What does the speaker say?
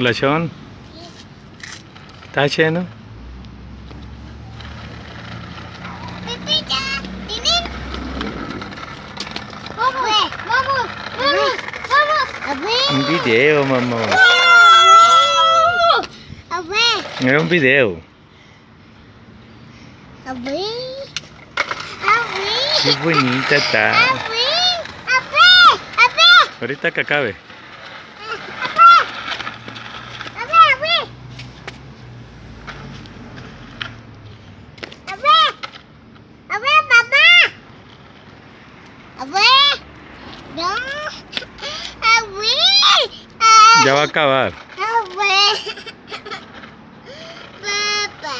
Colación. ¿Está lleno? Vamos, vamos, vamos, vamos. A ver. Un video, mamá. A ver, Era un video. a ver. A ver. Qué bonita A está. ver, a ver, a ver. Ahorita que acabe. A ver, a ver. A ver. A ver, papá. A ver. No. A ver. A Ya va a acabar. A ver. Papá,